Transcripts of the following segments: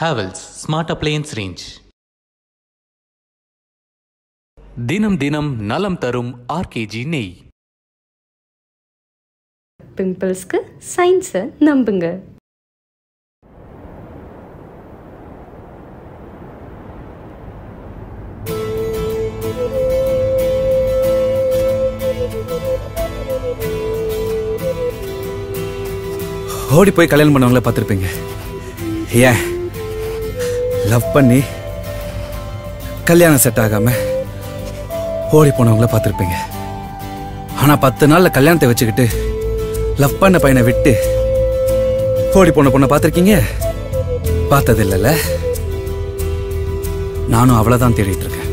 Havells smart appliances range தினம் தினம் நலம் தரும் ஆர்கேஜி நெய். பிம்பிள்ஸ்க்கு சயின்ஸை நம்புங்க. ஓடி போய் கல்யாணம் பண்ணவங்கள பார்த்துருப்பீங்க. ஏன்? லவ் பண்ணி கல்யாணம் செட் ஆகாம ஓடி போனவங்கள பார்த்துருப்பீங்க. ஆனால் பத்து நாளில் கல்யாணத்தை வச்சுக்கிட்டு லவ் பண்ண பையனை விட்டு ஓடி போன பொண்ணை பார்த்துருக்கீங்க? பார்த்தது இல்லைல்ல நானும் அவ்வளோதான் தான் தேடிட்டு இருக்கேன்.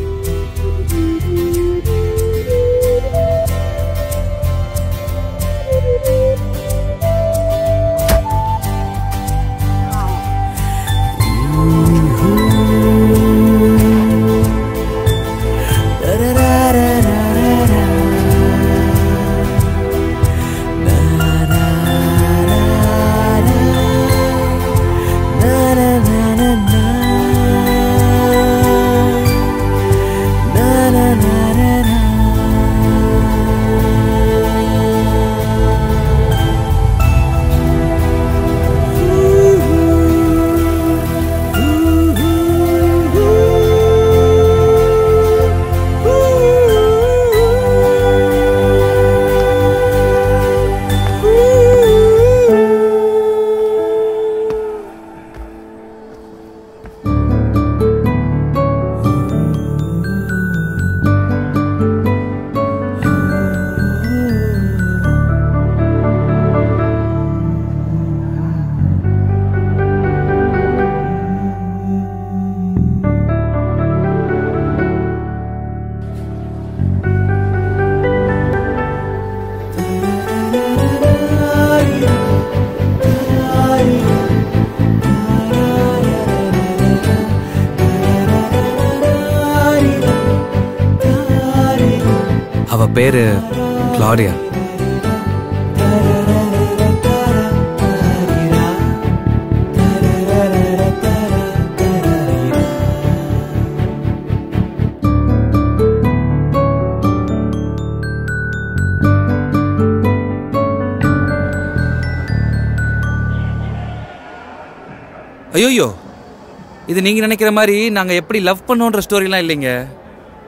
இது நீங்க நினைக்கிற மாதிரி நாங்க எப்படி லவ் பண்ணோன்ற ஸ்டோரிலாம் இல்லைங்க.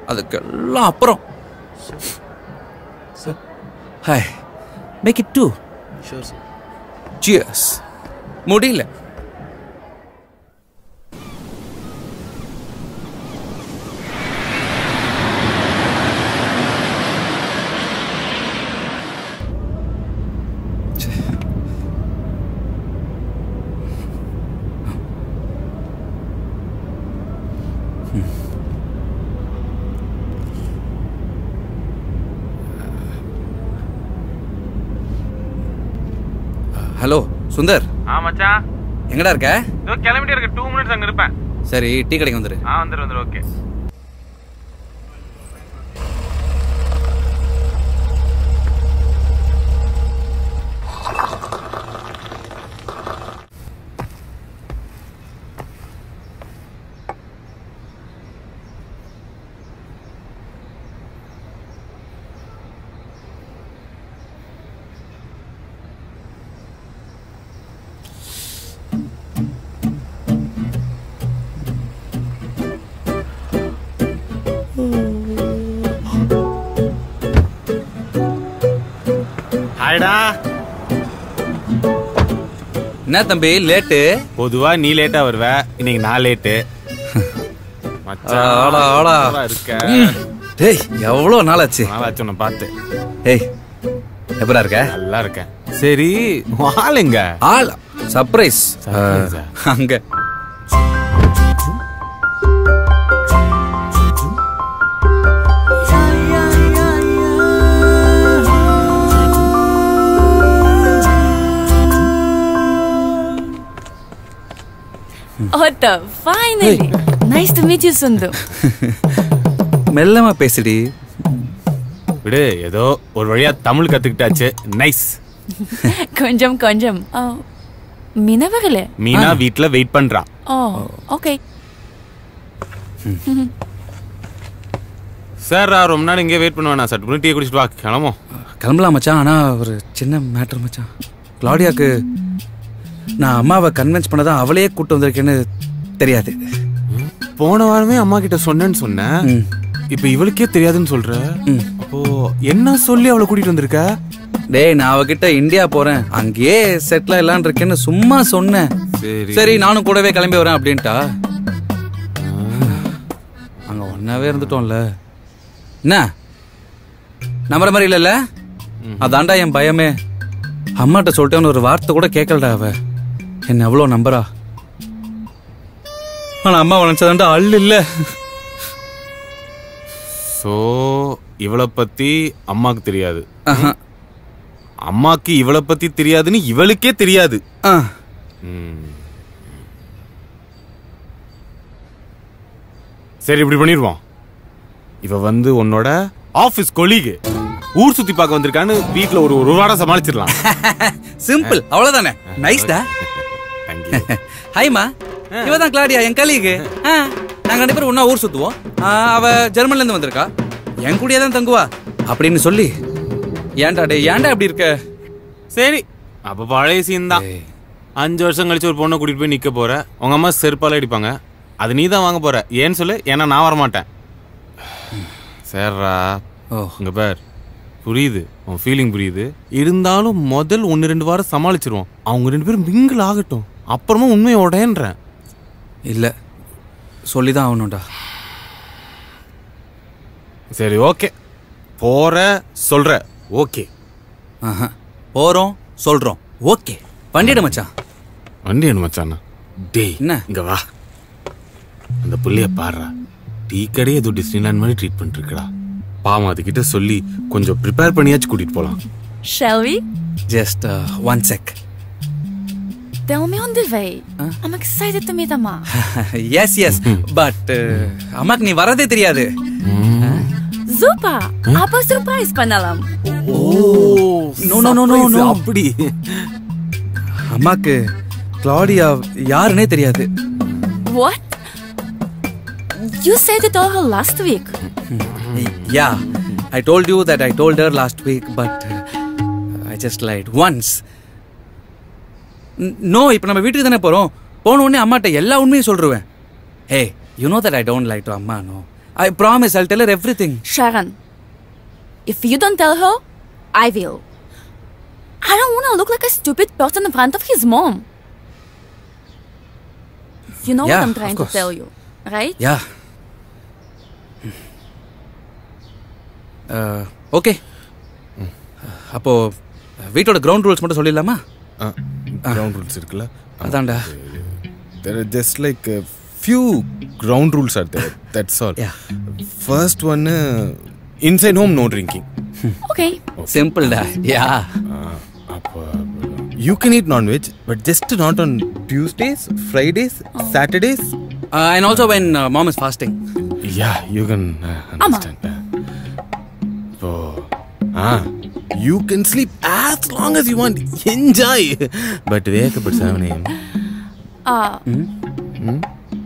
அதுக்கெல்லாம் அப்புறம். Hi make it two cheers முடியல. சுந்தர். ஆ மச்சான் எங்கடா இருக்க? இதோ கிளம்பிட்டே இருக்க. டூ மினிட்ஸ் அங்க இருப்பேன். சரி டீ கடைக்கு வந்துரு. ஆ வந்துரு வந்துரு ஓகே என்ன தம்பி லேட்டு பொதுவா நீ லேட்டா வருவ. இன்னைக்கு நான் லேட்டு ஆடா, ஆடா. இருக்க? டேய் எவ்வளோ நாளாச்சு? நாளாச்சு உன்னை பார்த்து. ஏய் எப்படா இருக்க? நல்லா இருக்கேன். சரி உன் ஆள் சர்ப்ரைஸ்? அங்க. Otta, finally. Nice to meet you, Sundu. மெல்லமா பேசுடி. விடு ஏதோ ஒரு வழியா தமிழ் கத்துக்கிட்டாச்சு. நைஸ் கொஞ்சம் கொஞ்சம். ஆ, மீனா வரல? மீனா வீட்ல வெயிட் பண்றா. Oh, okay. சார் ரொம்ப நாள் இங்கே வெயிட் பண்ண வேணாம் சட்டு டீ குடிச்சிட்டு வா கிளம்பும் கிளம்பலாம் மச்சான். ஆனால் ஒரு சின்ன மேட்ரு மச்சான். கிளாடியாக்கு நான் அம்மாவை கன்வின்ஸ் பண்ணதான் அவளையே கூட்டு வந்திருக்கேன்னு தெரியாது. போன வாரமே அம்மா கிட்ட சொன்னேன்னு சொன்னேன். இப்போ இவளுக்கே தெரியாதுன்னு சொல்ற. அப்போ என்ன சொல்லி அவளை கூட்டிட்டு வந்திருக்க? டேய் நான் அவகிட்ட இந்தியா போறேன். அங்கேயே செட்டில் எல்லாம் இருக்கேன்னு சும்மா சொன்னேன். சரி. சரி நானும் கூடவே கிளம்பி வரேன் அப்படின்ட்டா. அங்க ஒன்னாவே இருந்துட்டோம்ல. என்ன? நம்புற மாதிரி இல்லைல்ல? அதான்டா என் பயமே. அம்மாட்ட சொல்லிட்டேன்னு ஒரு வார்த்தை கூட கேட்கலடா அவ. என்ன எவ்வளோ நம்புறா? ஆனா அம்மா நினைச்சதாண்டா அள்ளு இல்ல. ஸோ இவளை பத்தி அம்மாக்கு தெரியாது. அம்மாக்கு இவளை பத்தி தெரியாதுன்னு இவளுக்கே தெரியாது. சரி இப்படி பண்ணிடுவோம். இவ வந்து உன்னோட ஆபீஸ் கொலீகு ஊர் சுத்தி பார்க்க வந்திருக்கான்னு வீட்ல ஒரு ஒரு வாரம் சமாளிச்சிடலாம். சிம்பிள் அவ்வளவுதானே? நைஸ்டா ஹாய்மா இவ தான் கிளாடியா என் கலீகு. நாங்க ரெண்டு பேரும் ஒண்ணா ஊர் சுத்துவோம். அவ ஜெர்மன்ல இருந்து வந்திருக்கா. என் கூடயே தான் தங்குவா. அப்படின்னு சொல்லி. ஏன்டா டே ஏன்டா இப்படி இருக்க? சரி அப்ப பழைய சீன் தான். அஞ்சு வருஷம் கழிச்சு ஒரு பொண்ணை கூட்டிட்டு போய் நிக்க போற. உங்க அம்மா செருப்பால அடிப்பாங்க. அது நீ தான் வாங்க போற. ஏன்னு சொல்லு ஏன்னா நான் வர மாட்டேன் சரிடா ஓ. இங்க பார். புரியுது. உன் ஃபீலிங் புரியுது. இருந்தாலும் முதல் ஒன்று ரெண்டு வாரம் சமாளிச்சிருவோம். அவங்க ரெண்டு பேரும் மிங்கிள் ஆகட்டும். அப்புறமா உண்மையை உடையன்றேன். இல்ல. சொல்லிதான் ஆகணும்டா. சரி ஓகே. போற சொல்ற. ஓகே. ஆஹா. போறோம் சொல்றோம். ஓகே. வண்டிடு மச்சான். வண்டி என்ன மச்சானா. டேய் என்ன? இங்க வா. அந்த புள்ளைய பாடுறா. டீ கடையே ஏதோ டிஸ்னிலாண்ட் மாதிரி ட்ரீட் பண்ணிட்டு இருக்கடா பாவம் அதுகிட்ட சொல்லி கொஞ்சம் ப்ரிப்பேர் பண்ணியாச்சும் கூட்டிட்டு போலாம். Shall we? Just one check Tell me on the way. I'm excited to meet Amma. Yes yes but அம்மாக்கு நீ வரதே தெரியாது Super! Apa surprise பண்ணலாம் No, no, no, no, Surprise, no. அப்படி அம்மாக்கு கிளாடியா யாருன்னே தெரியாது What? You said it all her last week. Yeah I told you that I told her last week but I just lied once no இப்போ நம்ம வீட்டுக்கு தானே போகிறோம் போன உடனே அம்மாட்ட எல்லா உண்மையும் சொல்லிருவேன் hey you know that I don't like to அம்மா no I promise I'll tell everything if you don't tell her, I will. I don't want to look like a stupid person in front of his mom. You know Yeah, what I'm trying to tell you, right? Yeah okay அப்போ வீட்டோட ground rules மட்டும் சொல்லிடலாமா ground rules இருக்குல்ல அதான்டா there are just like a few ground rules are there that's all Yeah. first one uh, inside home no drinking Okay. சிம்பிள்டா யா அப்போ you can eat non-veg but just not on tuesdays fridays saturdays and also when mom is fasting yeah you can uh, understand so ah You can sleep as long as you want. Enjoy. But wake up at 7 a.m. Uh, Hmm. hmm?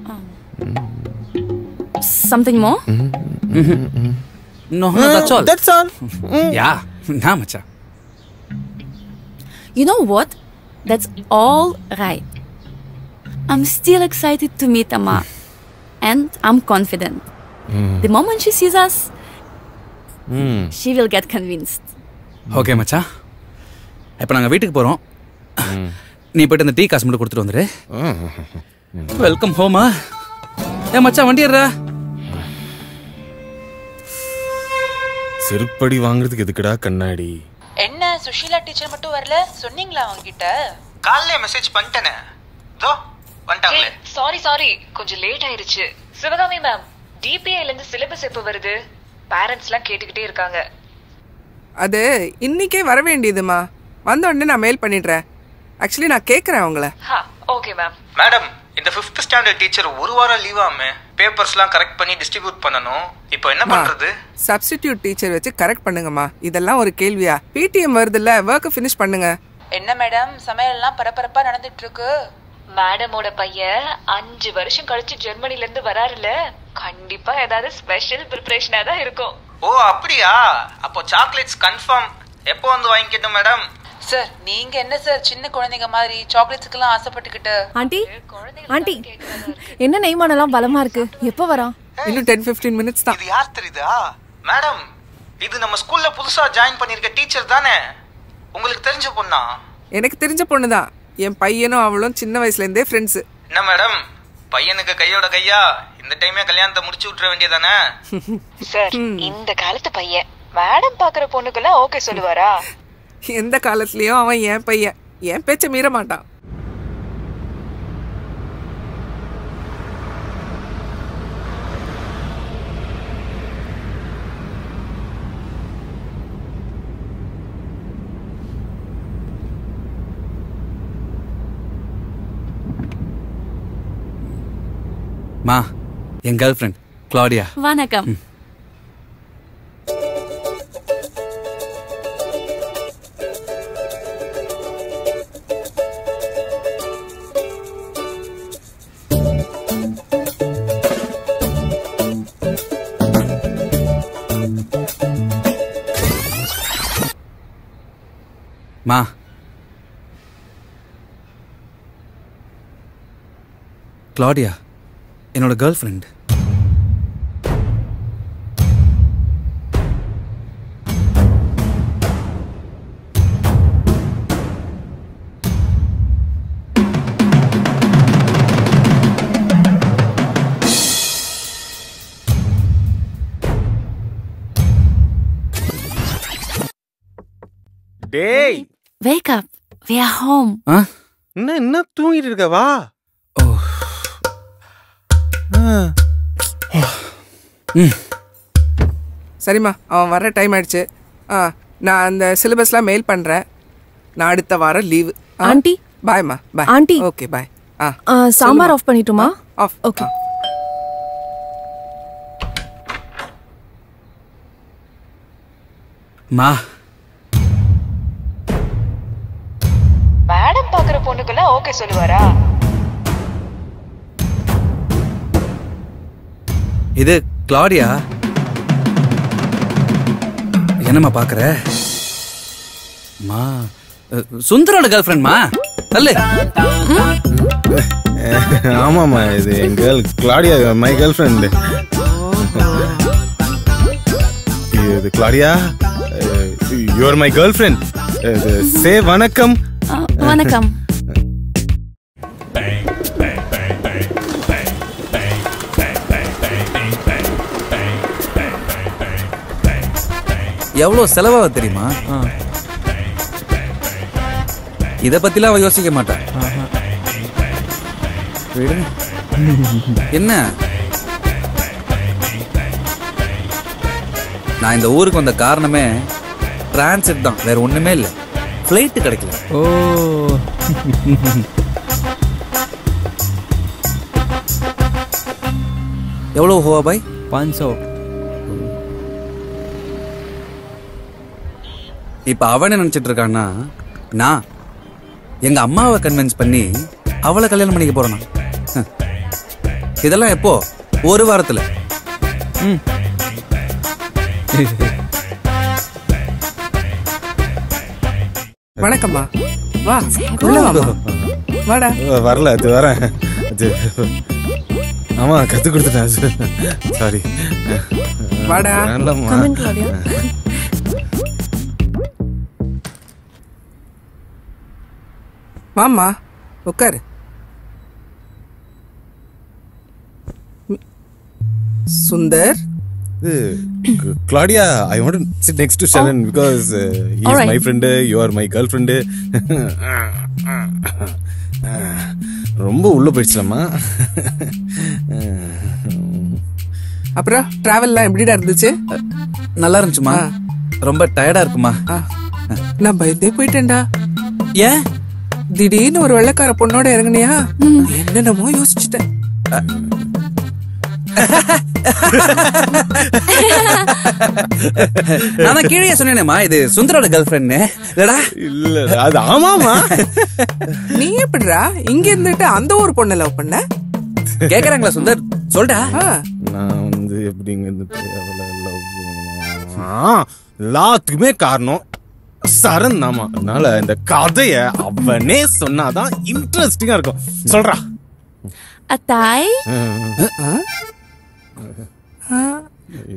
Uh, something more? -hmm. -hmm. -hmm. No, no, that's all. That's all. Hmm. yeah. Nah, macha. You know what? That's all right. I'm still excited to meet Amma. and I'm confident. Hmm. The moment she sees us, she will get convinced. Okay மச்சான் இப்போ நாங்கள் வீட்டுக்கு போகிறோம் நீ போயிட்டு அந்த tea காசு மட்டும் கொடுத்துட்டு வந்துரு. வெல்கம் ஹோமா ஏ மச்சான் வண்டி ஏறுறா? செருப்படி வாங்குறதுக்கு எதுக்குடா கண்ணாடி? என்ன சுஷீலா டீச்சர் மட்டும் வரல? சொன்னீங்களா அவங்கிட்ட காலைல மெசேஜ் பண்ணிட்டேனே. இதோ வந்துட்டாங்களே. சாரி சாரி கொஞ்சம் லேட் ஆயிருச்சு. சிவகாமி மேம் டிபிஐல இருந்து சிலபஸ் எப்போ வருது? பேரண்ட்ஸ்லாம் கேட்டுக்கிட்டே இருக்காங்க. அது இன்னிக்கே வர வேண்டியதுமா. வந்த உடனே நான் மெயில் பண்ணிடுறேன். ஆக்சுவலி நான் கேட்குறேன் அவங்கள. ஓகே மேம் மேடம் இந்த ஃபிஃப்த் ஸ்டாண்டர்ட் டீச்சர் ஒரு வாரம் லீவாமே பேப்பர்ஸ்லாம் கரெக்ட் பண்ணி டிஸ்ட்ரிபியூட் பண்ணணும். இப்போ என்ன பண்றது? சப்ஸ்டிடியூட் டீச்சர் வச்சு கரெக்ட் பண்ணுங்கம்மா. இதெல்லாம் ஒரு கேள்வியா. பிடிஎம் வருதுல்ல ஒர்க்கை ஃபினிஷ் பண்ணுங்க. என்ன மேடம் சமையல்லாம் பரபரப்பா நடந்துட்டு இருக்கு மேடமோட பையன் அஞ்சு வருஷம் கழிச்சு ஜெர்மனில இருந்து வராருல கண்டிப்பா ஏதாவது ஸ்பெஷல் ப்ரிப்பரேஷனா தான் இருக்கும். ஓ அப்படியா? அப்போ சாக்லேட்ஸ் கன்ஃபார்ம் எப்போ வந்து வாங்கிக்கட்டும் மேடம் சார் நீங்க என்ன சார் சின்ன குழந்தைங்க மாதிரி சாக்லேட்ஸுக்கெல்லாம் ஆசைப்பட்டுக்கிட்டு ஆண்டி ஆண்டி என்ன நெய்மானெல்லாம் பலமா இருக்கு? எப்போ வரான் இன்னும் டென் ஃபிஃப்டீன் மினிட்ஸ் தான். இது யார் தெரியுதா? மேடம் இது நம்ம ஸ்கூல்ல புதுசா ஜாயின் பண்ணிருக்க டீச்சர் தானே? உங்களுக்கு தெரிஞ்ச பொண்ணா? எனக்கு தெரிஞ்ச பொண்ணு தான் என் பையனும் அவளும் சின்ன வயசுல இருந்தே ஃப்ரெண்ட்ஸ் என்ன மேடம் பையனுக்கு கையோட கையா? இந்த டைமே கல்யாணத்தை முடிச்சு விட்டுற வேண்டியதானே? சார் இந்த காலத்து பையன். மேடம் பாக்குற பொண்ணுக்கெல்லாம் ஓகே சொல்லுவாரா? எந்த காலத்துலயும் அவன் என் பையன். என் பேச்ச மீற மாட்டான். மா என் கேர்ள் ஃப்ரெண்ட் கிளாடியா வணக்கம். மா. கிளாடியா என்னோட கேர்ள் ஃப்ரெண்ட் டேய். Wake up. We are home. ஆ? என்ன என்ன தூங்கிட்டு இருக்க? வா. சரிம்மா அவன் வர டைம் ஆயிடுச்சு. ஆ நான் அந்த சிலபஸ்லாம் மெயில் பண்றேன். நான் அடுத்த வாரம் லீவு ஆண்டி? பாய்மா பாய் ஆண்டி. ஓகே பாய் ஆ ஆ, சாம்பார் ஆஃப் பண்ணிட்டுமா? ஆஃப் ஓகே மா. மேடம் பாக்குற பொண்ணுக்கெல்லாம் ஓகே சொல்லுவாரா? இது கிளாடியா? என்னம்மா பாக்குற? மா சுந்தரோட கேர்ள் ஃப்ரெண்ட்மா தள்ளு. ஆமாம்மா இது என் girl Claudia my girlfriend இது Claudia? Your my girlfriend say வணக்கம். வணக்கம். எவ்வளவு செலவாக தெரியுமா? இத பத்திலாம் அவ யோசிக்க மாட்டா. விடு. என்ன? நான் இந்த ஊருக்கு வந்த காரணமே டிரான்சிட் தான். வேற ஒண்ணுமே இல்லை. ஃப்ளைட்டு கிடைக்கல. ஓ. எவ்வளோ ஹோவா பாய்? पाँच இப்ப அவன் என்ன நினைச்சிட்டு இருக்கான்னா நான் எங்க அம்மாவை கன்வின்ஸ் பண்ணி அவளை கல்யாணம் பண்ணிக்க போறேனா ஹம். இதெல்லாம் எப்போ? ஒரு வாரத்துல. வணக்கம்மா வா. உள்ள வாடா. வரல அது வரேன். ஆமா கத்து கொடுத்துட்டேன் சாரி வாடா. வாம்மா உட்காரு. Sundar? Claudia I want sit next to Sharan because he is. My friend you are my girlfriend ரொம்ப உள்ள போயிடுச்சுலம்மா. அப்புறம் டிராவல்லாம் எப்படிடா இருந்துச்சு? நல்லா இருந்துச்சுமா ரொம்ப டயர்டா இருக்குமா நான் பயந்தே போயிட்டேன்டா. ஏன்? திடீர்னு ஒரு வெள்ளைக்கார பொண்ணோட இறங்குனியா? என்னென்னமோ யோசிச்சுட்டேன். நான் கீழே சொன்னேனேம்மா இது சுந்தரோட கேர்ள் ஃப்ரெண்ட் இல்லடா. இல்ல அது ஆமாமா நீ எப்படிடா இங்க இருந்துட்டு அந்த ஒரு பொண்ணை லவ் பண்ண? கேக்குறாங்களா சுந்தர்? சொல்டா. நான் வந்து எப்படிங்க ஆ, எல்லாத்துக்குமே காரணம். சரண் தாமா அதனால இந்த கதைய அவனே சொன்னாதான் இன்ட்ரெஸ்டிங்கா இருக்கும். சொல்றா. Atai,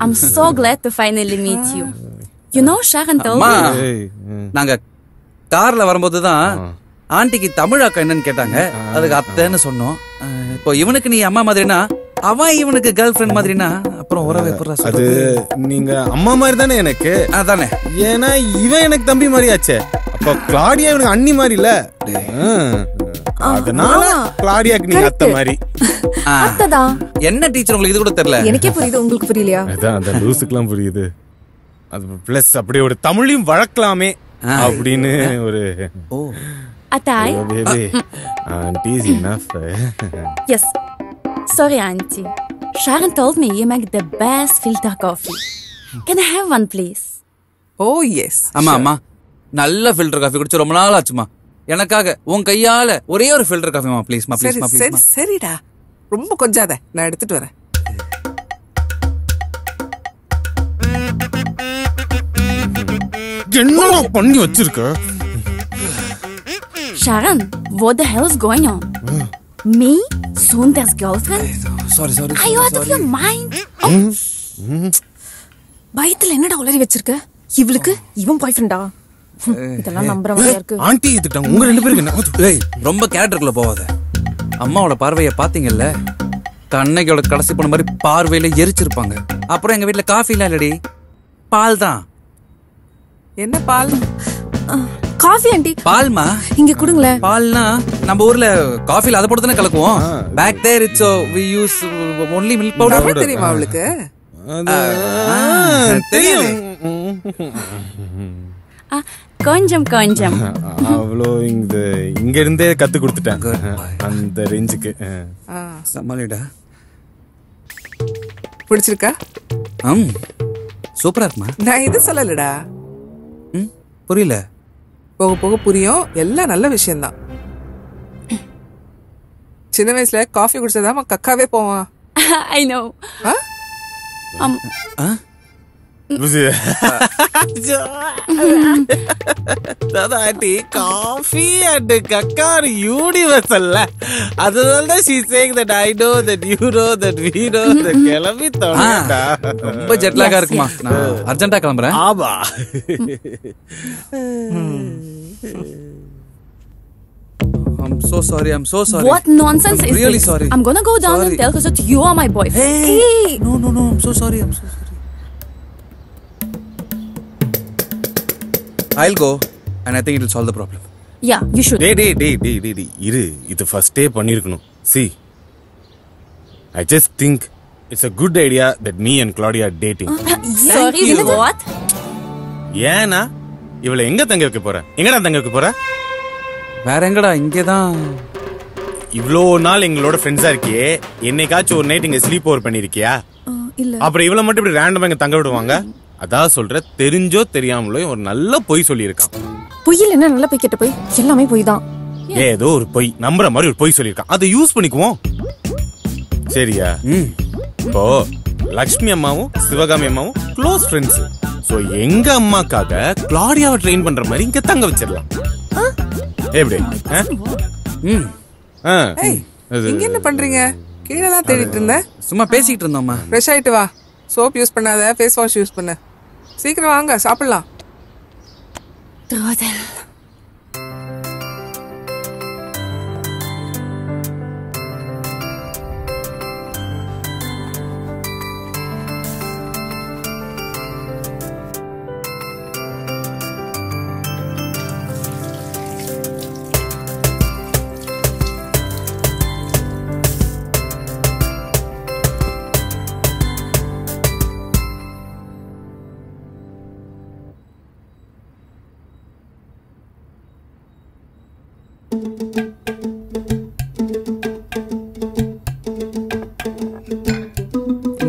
I'm so glad to finally meet you. You know, Sharon told அம்மா me. நாங்க கார்ல வரும்போது தான் ஆண்டிக்கு தமிழ் அக்கா என்னன்னு கேட்டாங்க. அதுக்கு அத்தைன்னு சொன்னோம். இப்போ இவனுக்கு நீ அம்மா மாதிரினா அவன் இவனுக்கு கேர்ள் ஃப்ரெண்ட் மாதிரினா அப்புறம் உறவு எப்படா அது நீங்க அம்மா மாதிரி தானே எனக்கு? அதானே. ஏன்னா இவன் எனக்கு தம்பி மாதிரி ஆச்சே அப்ப கிளாடியா இவனுக்கு அண்ணி மாதிரி இல்ல? அதனால கிளாடியாக்கு நீங்க அத்தை மாதிரி. என்ன டீச்சர் உங்களுக்கு இது கூட தெரியல? எனக்கே புரியுது உங்களுக்கு புரியலையா? அதான் அந்த லூசுக்கெல்லாம் புரியுது. அது பிளஸ் அப்படியே ஒரு தமிழையும் வளர்க்கலாமே அப்படின்னு ஒரு ஓ. Atai? Baby aunties enough Yes. Sorry, Auntie. Sharon told me you make the best filter coffee. Can I have one, please? Oh yes ஆமா அம்மா. நல்ல ஃபில்டர் காஃபி குடிச்சு ரொம்ப நாள் ஆச்சுமா எனக்காக உன் கையால ஒரே ஒரு ஃபில்டர் காஃபிமா ப்ளீஸ்மா ப்ளீஸ்மா சரி ப்ளீஸ்மா சரிடா. ரொம்ப கொஞ்சாத. நான் எடுத்துட்டு வரேன். என்னடா பண்ணி வச்சிருக்க? Sharon, what the hell is going on? Me? Sundar's girlfriend? Sorry sorry Are you out of your mind? பயத்துல என்னடா உளறி வச்சிருக்க இவளுக்கு இவன் பாய் ஃப்ரெண்டா இதெல்லாம் நம்புற மாதிரியா இருக்கு ஆண்டி இதுட்டாங்க உங்க ரெண்டு பேருக்கு என்ன ஏய் ரொம்ப கேரக்டருக்குள்ள போவாத அம்மாவோட பார்வையை பாத்தீங்கல்ல கண்ணகியோட கடைசி போன மாதிரி பார்வையில எரிச்சிருப்பாங்க அப்புறம் எங்க வீட்ல காஃபி இல்ல இல்லடி பால் தான் என்ன பால் காஃபி ஆண்டி. பால்மா? இங்க கொடுங்களேன் பால்னா நம்ம ஊர்ல காஃபில அதை போட்டு தானே கலக்குவோம் back there it's we use only milk powder தெரியுமா அவளுக்கு? தெரியும். கொஞ்சம் கொஞ்சம். அவ்வளோ இந்த இங்க இருந்தே கத்து கொடுத்துட்டேன். அந்த ரேஞ்சுக்கு சமாளிடா. பிடிச்சிருக்கா? ம். சூப்பரா இருக்குமா? நான் இது சொல்லலடா? ம் புரியல. போக போக புரியும். எல்லாம் நல்ல விஷயம்தான். சின்ன வயசுல காஃபி குடிச்சதாம கக்காவே போவான். I know. Um, ரொம்ப ஜெட்லாகா இருக்குமா நான் அர்ஜென்ட்டா கிளம்புறேன் ஆமா I'm so sorry. I'm so sorry. what nonsense I'm is really this? sorry. I'm gonna go down Sorry. and tell her that you are my boyfriend. Hey, no, no, no. I'm so sorry. I'm so sorry. I'll go, and I think it will solve the problem. Yeah, you should. டேய் டேய் டேய் டேய் டேய் டேய் இரு. இது ஃபர்ஸ்டே பண்ணிருக்கணும். See. I just think it's a good idea that me and Claudia dating Sorry, what? ஏன்னா இவளை எங்க தங்க வைக்க போற? எங்கடா தங்க வைக்க போற? வேற எங்கடா? இங்கேதான். இவ்வளோ நாள் எங்களோட ஃப்ரெண்ட்ஸா இருக்கியே. என்னைக்காச்சும் ஒரு நைட் இங்க ஸ்லீப் ஓவர் பண்ணிருக்கியா இல்ல. அப்புறம் இவளை மட்டும் இப்படி ரேண்டமா இங்க தங்க விடுவாங்க? அதான் சொல்ற தெரிஞ்சோ தெரியாமலோ ஒரு நல்ல பொய் சொல்லியிருக்கான். பொய்யில் என்ன நல்ல போய் கெட்ட போய்? எல்லாமே பொய் தான் ஏதோ ஒரு பொய். நம்புற மாதிரி ஒரு பொய் சொல்லியிருக்கான். அதை யூஸ் பண்ணிக்குவோம். சரியா? இப்போ லக்ஷ்மி அம்மாவும் சிவகாமி அம்மாவும் க்ளோஸ் ஃப்ரெண்ட்ஸ் சோ எங்க அம்மாக்காக கிளாடியாவை ட்ரெயின் பண்ற மாதிரி இங்க தங்க வச்சிடலாம். எப்படி? ஆ? ம். ஆ. ஏய் அது- இங்க என்ன பண்றீங்க? கீழே தான் தேடிட்டு இருந்த சும்மா பேசிக்கிட்டு இருந்தோம்மா. ஃப்ரெஷ் ஆயிட்டு வா. சோப் யூஸ் பண்ணாத ஃபேஸ் வாஷ் யூஸ் பண்ணு. சீக்கிரம் வாங்க சாப்பிடலாம்.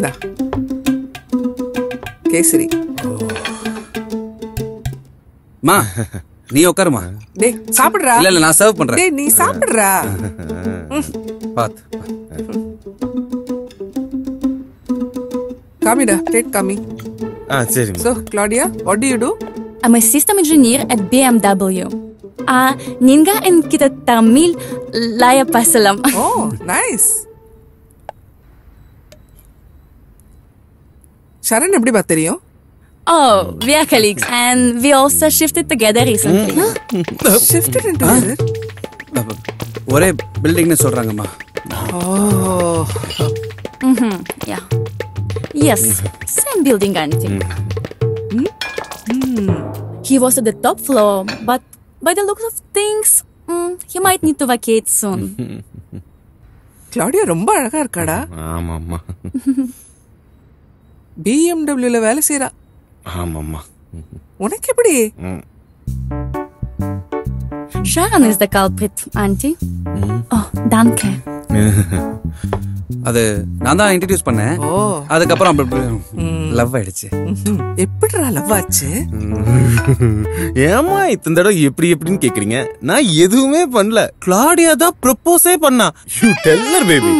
Trottel. கேசரி மா நீ உட்காருமா டேய் சாப்பிடுறா இல்ல இல்ல நான் சர்வ் பண்றேன் டேய் நீ சாப்பிடுறா பாத்து காமிடா டேட் காமி ஆ சரி so Claudia what do you do I'm a system engineer at BMW. Ah, ninga and kita Tamil laya pasalam. Oh nice சரண் எப்படி பா தெரியும் Oh, we are colleagues and we also shifted together recently. shifted into அப்ப ஒரே பில்டிங்னு சொல்றாங்கம்மா Oh. Mm-hmm. Yeah. Yes, same building, auntie. He was at the top floor, but by the looks of things, mm, he might need to vacate soon. Claudia ரொம்ப அழகா இருக்காடா ஆமாம்மா பிஎம்டபிள்யூல வேலை செய்யறா ஆமாம்மா. உனக்கு எப்படி. Sharon is the culprit, auntie. Oh, danke. அது நான் தான் இன்ட்ரடியூஸ் பண்ணேன். ஓ. அதுக்கப்புறம் லவ் ஆயிடுச்சு. எப்படிடா லவ் ஆச்சு? ஏமா இத்தனை தடவை எப்படி எப்படின்னு கேக்குறீங்க? நான் எதுவுமே பண்ணல. கிளாடியா தான் ப்ரப்போஸே பண்ணா. You tell her baby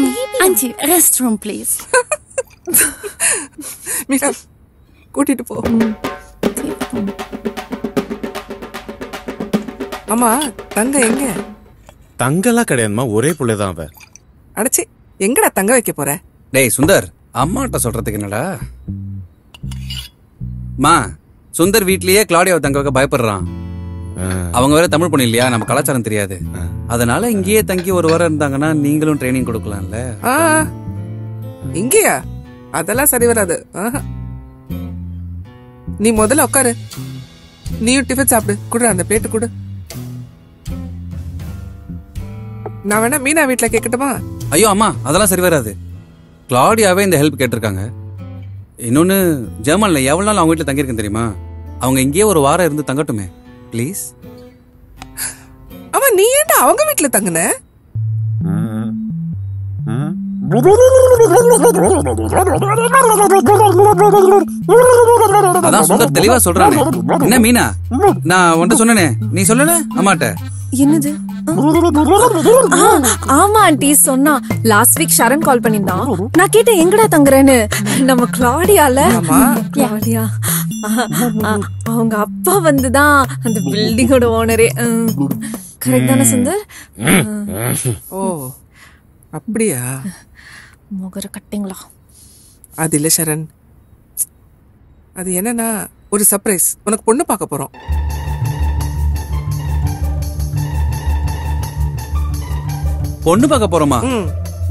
Auntie, restroom, please. Meena கூட்டிட்டு போ. ஆமா தங்க எங்க? தங்கெல்லாம் கிடையாதுமா ஒரே புள்ளைதான் அவ. அடைச்சி எங்கடா தங்க வைக்க போற? டேய் சுந்தர் அம்மாட்ட சொல்றதுக்கு என்னடா? மா சுந்தர் வீட்லயே கிளாடியாவை தங்க வைக்க பயப்படுறான். அவங்க வேற தமிழ் பொண்ணு இல்லையா? நம்ம கலாச்சாரம் தெரியாது. அதனால இங்கேயே தங்கி ஒரு வாரம் இருந்தாங்கன்னா நீங்களும் ட்ரைனிங் கொடுக்கலாம்ல. இங்கேயா? அதெல்லாம் சரி வராது. ஆஹா. நீ முதல்ல உட்காரு நீயும் டிஃபன் சாப்பிடு. குடு அந்த பிளேட்டு குடு. நான் வேணா மீனா வீட்ல கேட்கட்டுமா ஐயோ அம்மா அதெல்லாம் சரி வராது. கிளாடியாவே இந்த ஹெல்ப் கேட்டிருக்காங்க. இன்னொன்னு ஜெர்மன்ல எவ்வளவு நாள் அவங்க வீட்டுல தங்கியிருக்கேன் தெரியுமா? அவங்க இங்கேயே ஒரு வாரம் இருந்து தங்கட்டுமே. ப்ளீஸ் அவ நீ ஏன்டா அவங்க வீட்ல தங்குன? அதான் சுந்தர் தெளிவா சொல்றானே என்ன மீனா? நான் உன்ட்ட சொன்னனே. நீ சொல்லல? அம்மாட்ட. என்னது? ஆமா ஆண்டி சொன்னா. லாஸ்ட் வீக் ஷரண் கால் பண்ணியிருந்தான். நான் கேட்டேன் எங்கடா தங்குறேன்னு. நம்ம கிளாடியால கிளாடியா அவங்க அப்பா வந்துதான் அந்த பில்டிங்கோட ஓனரே கரெக்ட் தானே சுந்தர்? ஓ அப்படியா? முகர கட்டிங்களா? அது இல்ல சரண். அது என்னன்னா ஒரு சர்ப்ரைஸ் உனக்கு பொண்ணு பார்க்க போறோம். பொண்ணு பார்க்க போறோமா?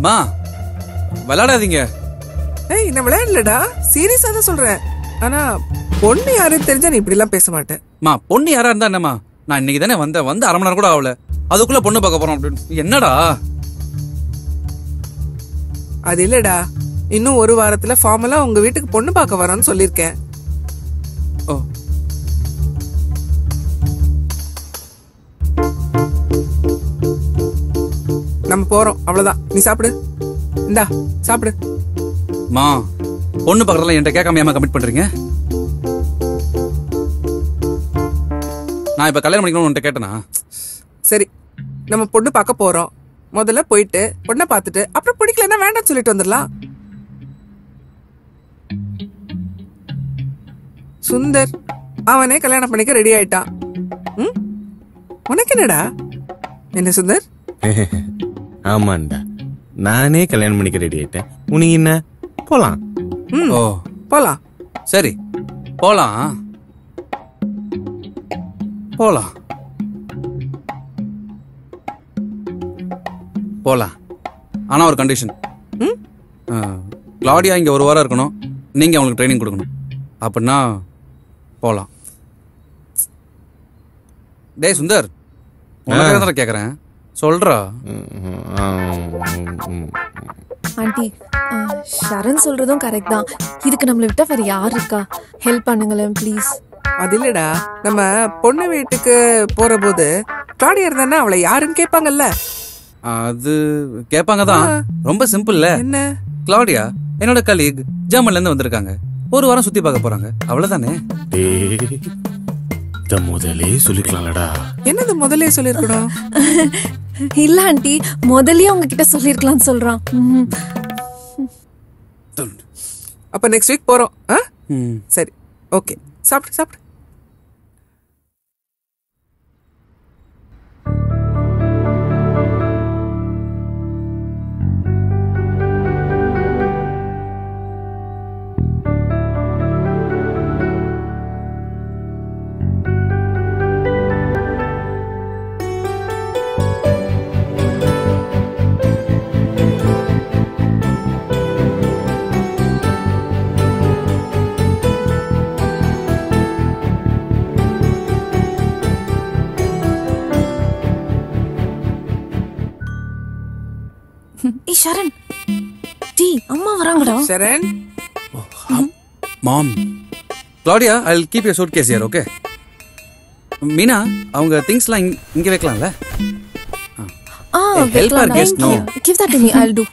மா. விளையாடாதீங்க. ஏய் நான் விளையாடலடா. சீரியஸா தான் சொல்றேன். ஆனா பொண்ணு யாருன்னு தெரிஞ்சா நீ இப்படி எல்லாம் பேச மாட்டேன் மா பொண்ணு யாரா இருந்தா என்னம்மா? நான் இன்னைக்கு தானே வந்தேன். வந்து அரை மணி நேரம் கூட ஆகல. அதுக்குள்ள பொண்ணு பார்க்க போறோம் அப்படின்னு. என்னடா? அது இல்லடா. இன்னும் ஒரு வாரத்துல ஃபார்மலா உங்க வீட்டுக்கு பொண்ணு பார்க்க வரோன்னு சொல்லியிருக்கேன் ஓ. நம்ம போறோம். அவ்வளவுதான். நீ சாப்பிடு. இந்தா சாப்பிடு. மா பொண்ணு பார்க்கறதுல என்கிட்ட கேட்காம கமிட் பண்றீங்க? நான் இப்ப கல்யாணம் பண்ணிக்கணும்னு உன்கிட்ட கேட்டனா? சரி நம்ம பொண்ணு பார்க்க போறோம். முதல்ல போயிட்டு பொண்ணை பார்த்துட்டு அப்புறம் பிடிக்கலன்னா வேண்டாம்னு சொல்லிட்டு வந்துடலாம். சுந்தர் அவனே கல்யாணம் பண்ணிக்க ரெடி ஆயிட்டான். ம்? உனக்கு என்னடா? என்ன சுந்தர்? ஆமாண்டா. நானே கல்யாணம் பண்ணிக்க ரெடி ஆயிட்டேன். உனக்கு என்ன? போலாம். ஓ. போலாம். சரி. போலாம். போலாம். போலாம். ஆனா ஒரு கண்டிஷன் கிளாடியா இங்க ஒரு வாரம் இருக்கணும். நீங்க அவங்களுக்கு ட்ரைனிங் கொடுக்கணும். அப்படின்னா போலாம். டேய் சுந்தர். உனக்கு தான் கேக்குறேன்? சொல்றா. ஆண்டி ஆ, ஷரண் சொல்றதும் கரெக்ட் தான். இதுக்கு நம்மளை விட்டா வேற யார் இருக்கா? ஹெல்ப் பண்ணுங்களேன் ப்ளீஸ் அது இல்லடா. நம்ம பொண்ணு வீட்டுக்கு போற போது கிளாடியா இருந்தானா அவளை யாருன்னு கேட்பாங்கல்ல? அது கேட்பாங்க தான் ரொம்ப சிம்பிள்ல. என்ன? கிளாடியா என்னோட கலீக் ஜெர்மன்ல இருந்து வந்திருக்காங்க. ஒரு வாரம் சுத்தி பார்க்க போறாங்க. அவ்வளவுதானே? இத முதலே சொல்லிக்கலாம்லடா என்னது முதல்ல சொல்லிருக்கணும்? இல்ல ஆண்டி முதல்லயே உங்ககிட்ட சொல்லிருக்கலாம்னு சொல்றான். அப்ப நெக்ஸ்ட் வீக் போறோம். ஆ? சரி ஓகே சாப்பிடு சாப்பிடு. Saran mom Claudia I keep your suitcase here okay Meena அவங்க திங்ஸ்லாம் இங்க இங்க வைக்கலாம்ல ஆ help our guest, no. Give that to me I will do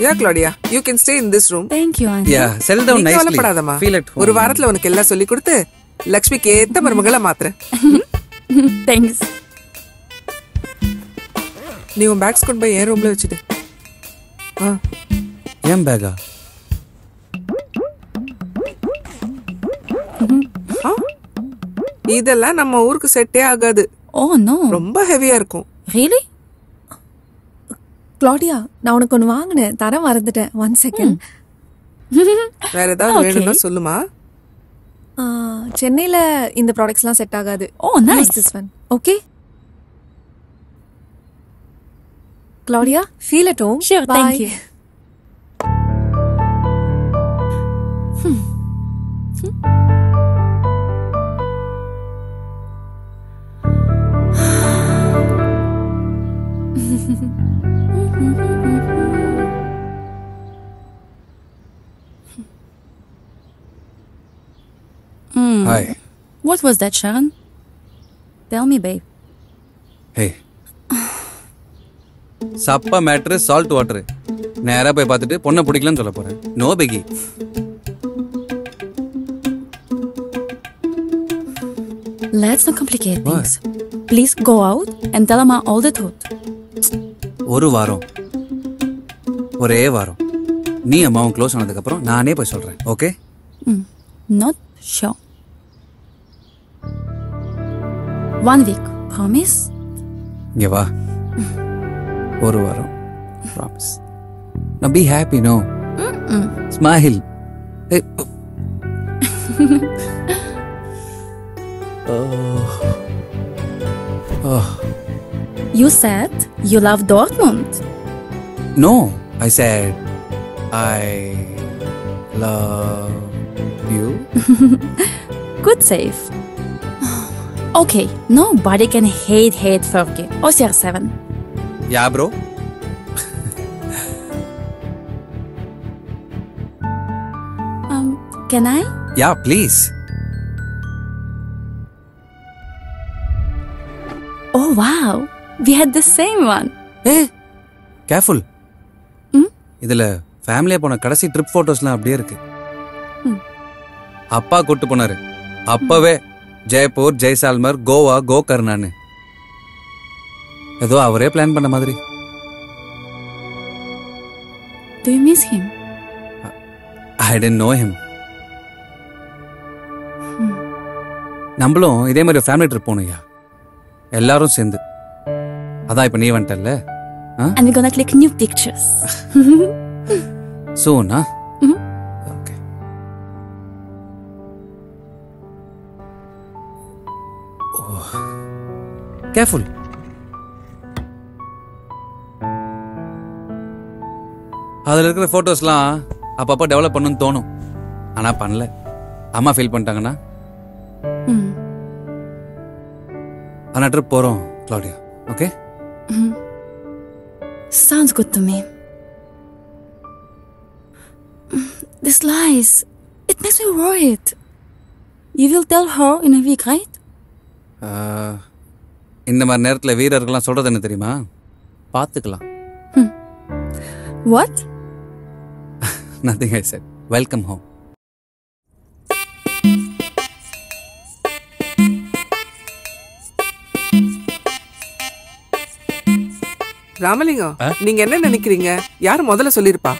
ya Claudia you can stay in this room Thank you, Yeah, settle down நீ nicely. கவலைப்படாதம்மா. Feel at home. ஒரு வாரத்துல உனக்கு எல்லாம் சொல்லி கொடுத்து லக்ஷ்மிக்கு ஏத்த மருமகளை மாத்துறேன். தேங்க்ஸ் நீ உன் பேக்ஸ் கொண்டு போய் என் ரூம்ல வச்சுடு ஆ ஏன் பேகா? இதெல்லாம் நம்ம ஊருக்கு செட்டே ஆகாது. Oh no. ரொம்ப ஹெவியா இருக்கும். ரியலி கிளாடியா நான் உனக்கு ஒன்று வாங்கினேன். தர மறந்துட்டேன். ஒன் செகண்ட் வேற ஏதாவது வேணும்னா சொல்லுமா? சென்னையில இந்த ப்ராடக்ட்ஸ்லாம் செட் ஆகாது. ஓ nice this one okay Claudia. Feel at home. Sure, Bye. thank you. Hmm. Hi. What was that, Sharon? Tell me, babe. Hey, சப்பா மேட்ரு சால்ட் வாட்டரு நேரா போய் பார்த்துட்டு பொண்ணை பிடிக்கலன்னு சொல்ல போறேன் நோ பெகி Let's not complicate things. Please go out and tell Amma all the truth. ஒரு வாரம் ஒரே வாரம் நீ அம்மாவும் க்ளோஸ் ஆனதுக்கப்புறம் நானே போய் சொல்றேன் okay. Not sure. One week. Promise? இங்க வா ஒரு வாரம் ப்ராமிஸ் நான் be happy no Mm-mm. Smile You said you love Dortmund. No I said I love you Good save. Okay, nobody can hate hate Fergie or CR7. Yeah bro Um, can I? Yeah please Oh wow, we had the same one. ஏ careful இதுல ஃபேமிலியா போன கடைசி trip போட்டோஸ்லாம் அப்படியே இருக்கு. ம். அப்பா கூட்டு போனாரு. அப்பவே ஜெய்ப்பூர் ஜெய்சால்மர் கோவா கோகர்ணான்னு ஏதோ அவரே பிளான் பண்ண மாதிரி. Do you miss him? I didn't know him நம்மளும் இதே மாதிரி ஃபேமிலி ட்ரிப் போகணும்யா எல்லாரும் சேர்ந்து. அதான் இப்போ நீ வந்துட்டல்ல? And we're gonna click new pictures. சூனா Mhm. ஓகே கேர்ஃபுல் அதில் இருக்கிற ஃபோட்டோஸ்லாம் அப்பப்போ டெவலப் பண்ணணும்னு தோணும் ஆனால் பண்ணல அம்மா ஃபீல் பண்ணிட்டாங்கன்னா Mm. ஆனால் ட்ரிப் போகிறோம் Claudia okay. Sounds good to me. This lies. It makes me worried. You will tell her in a week, right? ஆஹ், இந்த மாதிரி நேரத்தில் வீரர்கள்லாம் சொல்கிறது என்ன தெரியுமா பார்த்துக்கலாம் what I said welcome home Ramalingam நீங்க என்ன நினைக்கிறீங்க? யார் முதல்ல சொல்லிருப்பா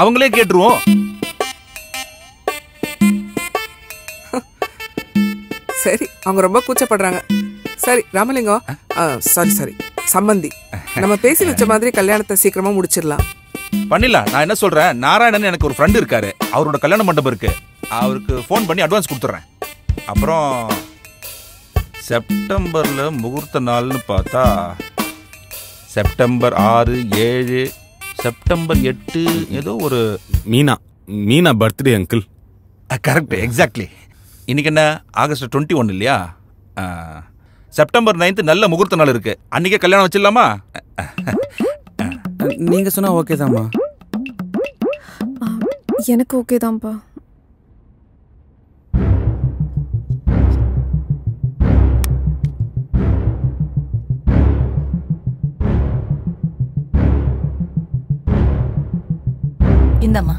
அவங்களே கேட்டுருவோம். சரி அவங்க ரொம்ப கூச்சப்படுறாங்க. சரி ராமலிங்கம் சாரி சாரி சம்பந்தி நம்ம பேசி வச்ச மாதிரி கல்யாணத்தை சீக்கிரமா முடிச்சிடலாம். பண்ணிடலாம். நான் என்ன சொல்றேன்? நாராயணன் எனக்கு ஒரு ஃப்ரெண்ட் இருக்காரு. அவரோட கல்யாண மண்டபம் இருக்கு. அவருக்கு ஃபோன் பண்ணி அட்வான்ஸ் கொடுத்துட்றேன் அப்புறம் செப்டம்பர்ல முகூர்த்த நாள்னு பார்த்தா செப்டம்பர் ஆறு ஏழு செப்டம்பர் எட்டு ஏதோ ஒரு Meena. Meena birthday uncle correct exactly இன்னைக்கு என்ன? ஆகஸ்ட் டுவெண்ட்டி ஒன் இல்லையா செப்டம்பர் நைன்த் நல்ல முகூர்த்த நாள் இருக்கு. அன்னைக்கே கல்யாணம் வச்சிடலாமா? நீங்க சொன்னா ஓகே தாம்மா எனக்கு ஓகே தான்ப்பா இந்தம்மா.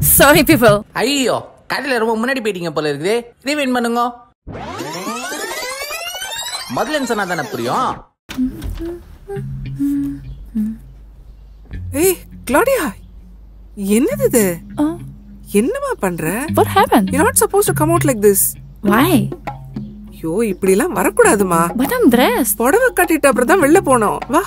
Sorry, people. ஐயோ. கடையில ரொம்ப முன்னாடி போயிட்டீங்க போல இருக்குது. ரீவைன் பண்ணுங்க. முதல்ல சொன்னா தானே புரியும்? ஏய் கிளாடியா என்னது இது? என்னமா பண்ற? What happened? You're not supposed to come out like this. Why? ஐயோ இப்படி எல்லாம் வரக்கூடாதுமா. But I'm dressed. புடவை கட்டிட்டு அப்புறம் தான் வெளில போனோம். வா.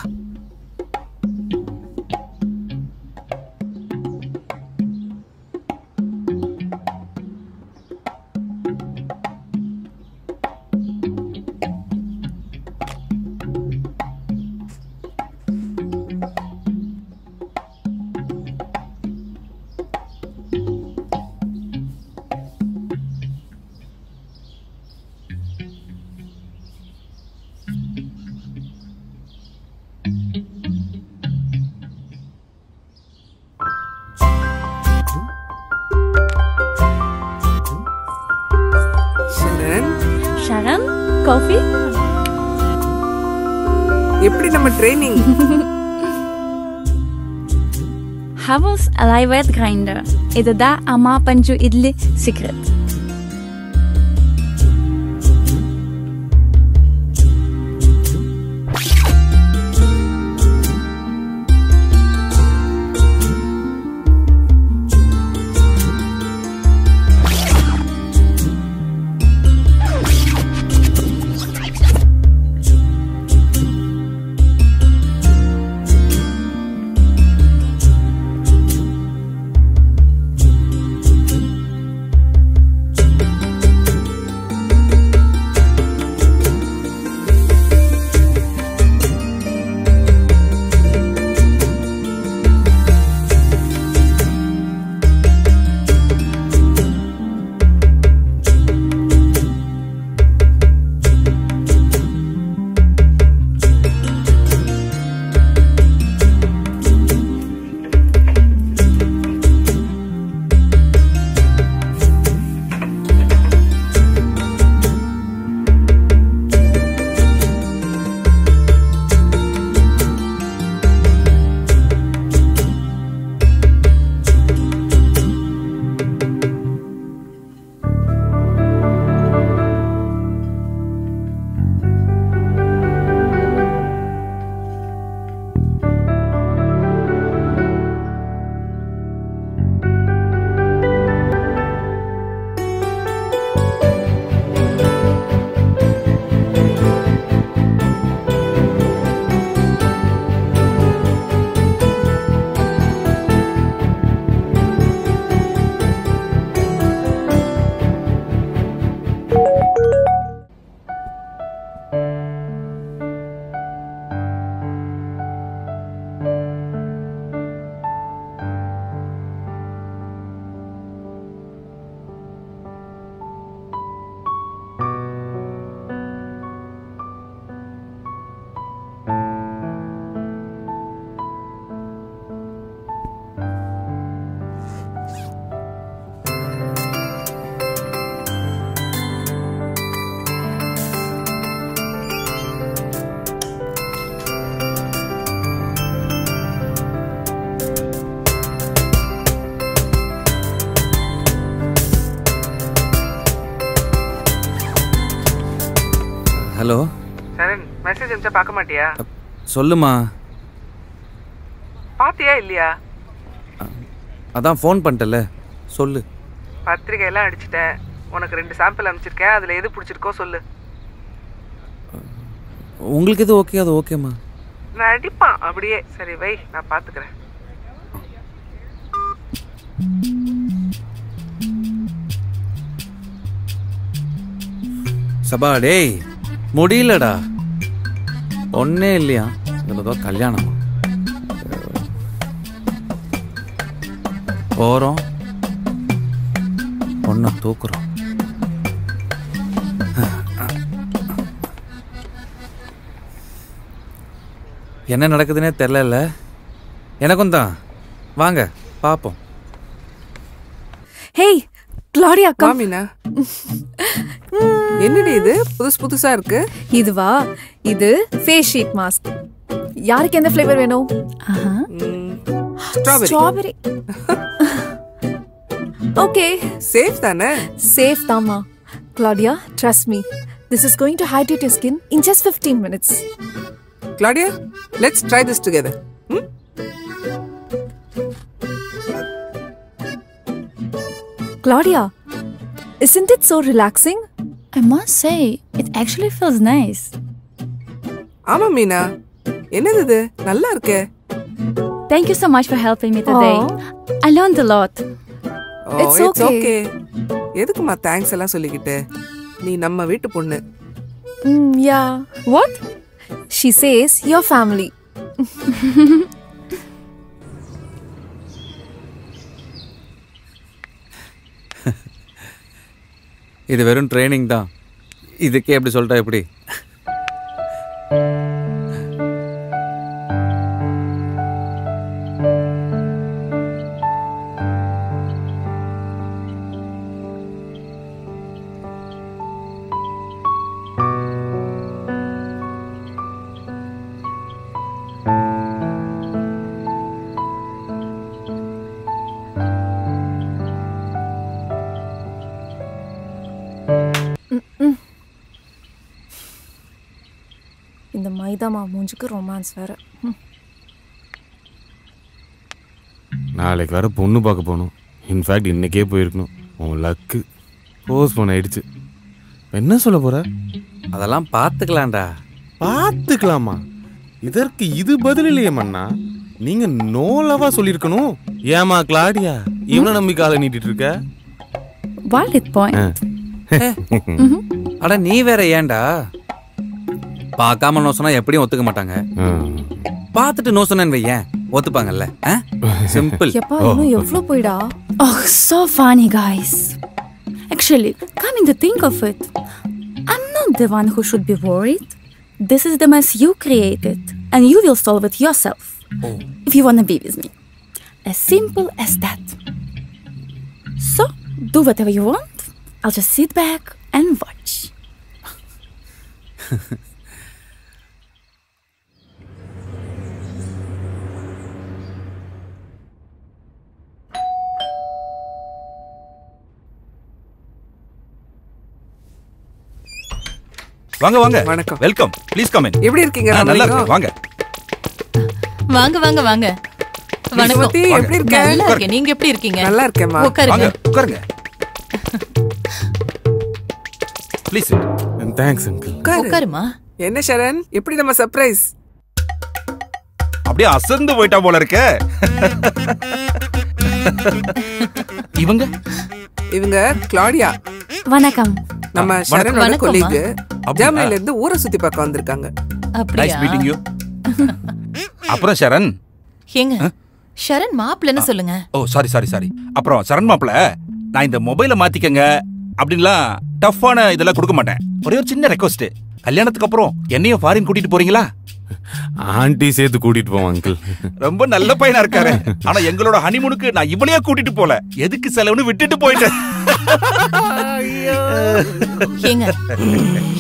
Alive at Grinder. E de da am a pentru idli secret. பார்க்க மாட்டியா சொல்லுமா. பாத்தியா இல்லையா? அதான் ஃபோன் பண்ணிட்டல சொல்லு. பத்திரிக்கை எல்லாம் அடிச்சிட்டேன். உனக்கு ரெண்டு சாம்பிள் அனுப்பிச்சிருக்கேன். அதுல எது பிடிச்சிருக்கோ சொல்லு. உங்களுக்கு எது ஓகே அது ஓகேம்மா. நான் அடிப்பான். அப்படியே. சரி வை. நான் பாத்துக்கிறேன் சபா டேய் முடியலடா. ஒன்னே இல்லையா? ஏதோ கல்யாணமா. போகிறோம் பொண்ணை தூக்குறோம். என்ன நடக்குதுன்னே தெரில எனக்கும் தான். வாங்க பார்ப்போம் ஹேய் கிளாடியா கம் காமினா என்னடி இது? புதுசு புதுசா இருக்கு. இதுவா? இது ஃபேஸ் ஷீட் மாஸ்க் யாருக்கு எந்த ஃப்ளேவர் வேணும்? ஸ்ட்ராபெரி ஸ்ட்ராபெரி ஓகே சேஃப் தானே? Safe Dhama Claudia trust me this is going to hydrate your skin in just fifteen minutes Claudia let's try this together Claudia, isn't it so relaxing? I must say, it actually feels nice. ஆமா மீனா என்னது இது நல்லா இருக்கே Thank you so much for helping me today. I learned a lot. Oh It's it's okay. Okay எதுக்குமா thanks எல்லாம் சொல்லிக்கிட்டு நீ நம்ம வீட்டு பொண்ணு Mm, yeah. What? She says your family. இது வெறும் ட்ரைனிங் தான் இதுக்கே எப்படி சொல்லிட்டா எப்படி ரொமான்ஸ் வேற. நாளைக்கு வர பொண்ணு பார்க்க போகணும். இன்ஃபேக்ட் இன்னைக்கே போயிருக்கணும். உன் லக்கு போஸ்ட் பண்ண ஆயிடுச்சு. என்ன சொல்ல போற? அதெல்லாம் பார்த்துக்கலாம்டா. பார்த்துக்கலாமா? இதற்கு இது பதில் இல்லையே மண்ணா நீங்க நோலவா சொல்லியிருக்கணும். ஏமா கிளாடியா? இவனை நம்பி காலை நீட்டிட்டு இருக்க? Valid point. அட நீ வேற ஏன்டா? பார்க்காம நோ சொன்னா எப்படியும் ஒத்துக்க மாட்டாங்க பார்த்துட்டு நோ சொன்னேன்னு வையேன் ஒத்துப்பாங்கல்ல சிம்பிள் எப்பா இன்னும் எவ்வளோ போயிடா Oh, so funny, guys. Actually, coming to think of it, I'm not the one who should be worried. This is the mess you created, and you will solve it yourself. If you want to be with me. As simple as that. So, do whatever you want. I'll just sit back and watch. வாங்க வாங்க. வணக்கம். Welcome please come in எப்படி இருக்கீங்க? நல்லா? இருக்கு வாங்க. வாங்க வாங்க வாங்க. வணக்கம். எப்படி இருக்க? நல்லா இருக்கேன். நீங்க எப்படி இருக்கீங்க? நல்லா இருக்கேம்மா. உட்காருங்க. வாங்க உட்காருங்க. ப்ளீஸ் தேங்க்ஸ் அங்கிள் உட்காரு. உட்காருமா? என்ன சரண்? எப்படி நம்ம சர்ப்ரைஸ் அப்படியே அசந்து போயிட்டா போல இருக்க. இவங்க? இவங்க கிளாடியா. வணக்கம். நம்ம. சரணோட. கொலீக்? ஜெர்மனில இருந்து ஊரை சுத்தி பார்க்க வந்திருக்காங்க. நைஸ் மீட்டிங் யூ அப்புறம் சரண்? ஏங்க ஷரண் மாப்பிள்ளன்னு சொல்லுங்க. ஓ சாரி சாரி சாரி அப்புறம் சரண் மாப்பிள நான் இந்த மொபைலை மாத்திக்கங்க அப்படின்லாம் டஃப்பான இதெல்லாம் கொடுக்க மாட்டேன். ஒரே ஒரு சின்ன ரெக்வஸ்ட் கல்யாணத்துக்கு அப்புறம் என்னையும் ஃபாரின் கூட்டிட்டு போறீங்களா? ஆண்டி சேர்த்து கூட்டிட்டு போவோம் அங்கிள் ரொம்ப நல்ல பையனா இருக்காரு. ஆனா எங்களோட ஹனிமூனுக்கு நான் இவளையே கூட்டிட்டு போல. எதுக்கு செலவுன்னு விட்டுட்டு போயிட்டேன்.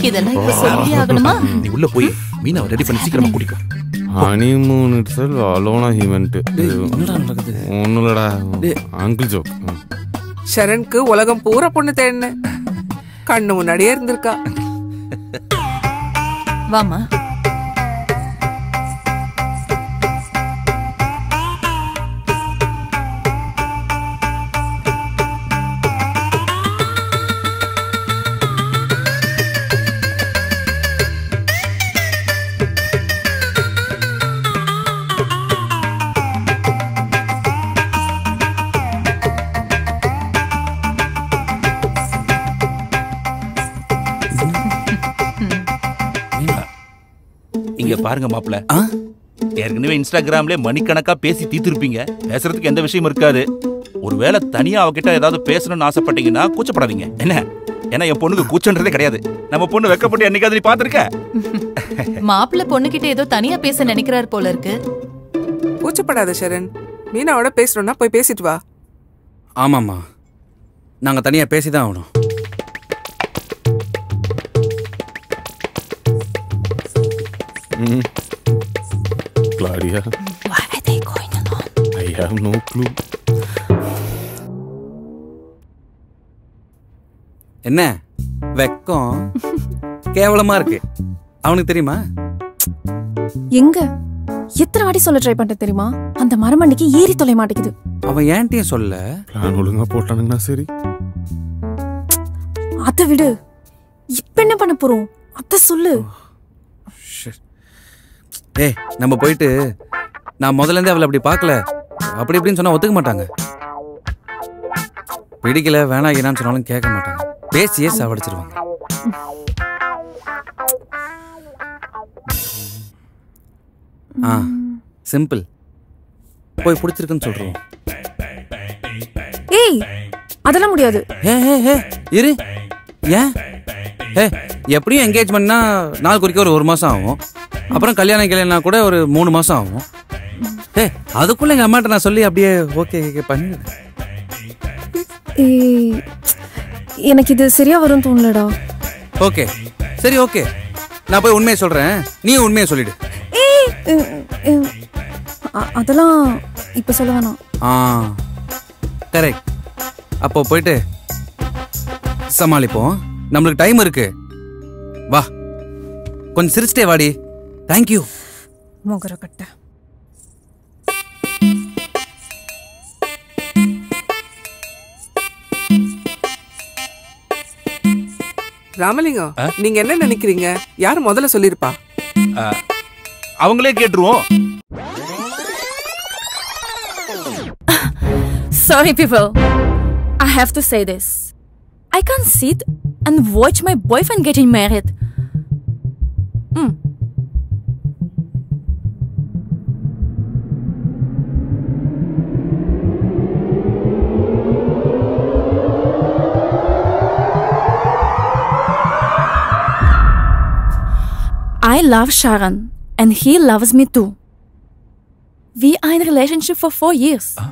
இதெல்லாம் இப்ப சொல்லி ஆகணுமா? நீ உள்ள போய் மீனாவை ரெடி பண்ணி சீக்கிரமா கூட்டிக்கோ. ஹனிமூன் இட்ஸ் அலோனா ஒன்றும் இல்லடா அங்கிள் ஜோக் சரண்க்கு உலகம் பூரா பொண்ணு தேடின கண்ணு முன்னாடியே இருந்திருக்கா. வாமா இங்க பாருங்க மாப்ள ஏற்கனவே இன்ஸ்டாகிராம்ல மணிக்கணக்கா பேசி தீர்த்திருப்பீங்க. பேசுறதுக்கு எந்த விஷயம் இருக்காது. ஒருவேளை தனியா அவகிட்ட ஏதாவது பேசணும்னு ஆசைப்பட்டீங்கன்னா கூச்சப்படாதீங்க. என்ன? ஏன்னா என் பொண்ணுக்கு கூச்சன்றதே கிடையாது. நம்ம பொண்ணு வெக்கப்பட்டு என்னைக்காவது நீ பாத்திருக்க மாப்பிள்ளை பொண்ணுகிட்ட ஏதோ தனியா பேச நினைக்கிறார் போல இருக்கு. கூச்சப்படாத ஷரண் மீனாவோட பேசணும்னா போய் பேசிட்டு வா. ஆமாம்மா. நாங்கள் தனியாக பேசி தான் ஆகணும். Claudia. Why are they going alone? I have no clue. என்ன? வெக்கம். கேவலமா இருக்கு. அவனுக்கு தெரியுமா? எங்க? எத்தனை வாட்டி சொல்ல ட்ரை பண்ணிட்டு தெரியுமா? அந்த மரமண்டிக்கு ஏறி தொலை மாட்டேங்குது. அவன் ஏன்ட்டையும் சொல்ல? பிளான் ஒழுங்கா போட்டானுங்கன்னா சரி. அதை விடு. இப்ப என்ன பண்ண போறோம்? அத சொல்லு. ஏய் நம்ம போயிட்டு நான் முதல்ல இருந்தே அவளை அப்படி பார்க்கல. அப்படி இப்படின்னு சொன்னா ஒத்துக்க மாட்டாங்க. பிடிக்கல வேணாம் என்னான்னு சொன்னாலும் கேட்க மாட்டாங்க. பேசியே சாவடிச்சிருவாங்க. ஆ சிம்பிள். போய் பிடிச்சிருக்குன்னு சொல்றோம். ஏய் அதெல்லாம் முடியாது. ஏ ஏ ஏ இரு. ஏன்? ஏ எப்படியும் என்கேஜ்மெண்ட்னா நாள் குறிக்க ஒரு ஒரு மாசம் ஆகும். அப்புறம் கல்யாணம் கல்யாணம்னா கூட ஒரு மூணு மாசம் ஆகும். ஏ அதுக்குள்ள எங்க அம்மாட்ட நான் சொல்லி அப்படியே ஓகே ஓகே பண்ணி எனக்கு இது சரியா வரும்னு தோணலடா. ஓகே சரி ஓகே நான் போய் உண்மையை சொல்றேன். நீ உண்மையை சொல்லிடு. அதெல்லாம் இப்ப சொல்ல வேணாம். ஆ கரெக்ட் அப்போ போயிட்டு சமாளிப்போம். நம்மளுக்கு டைம் இருக்கு. வா. கொஞ்சம் சிரிச்சிட்டே வாடி. தேங்க்யூ மோகர கட்ட ராமலிங்கம் நீங்க என்ன நினைக்கிறீங்க யாரு முதல்ல சொல்லிருப்பா அவங்களே கேட்டுருவோம் Sorry, people. I have to say this. I can't sit and watch my boyfriend getting married. love Sharon, and he loves me too. We are in a relationship for four years. Uh,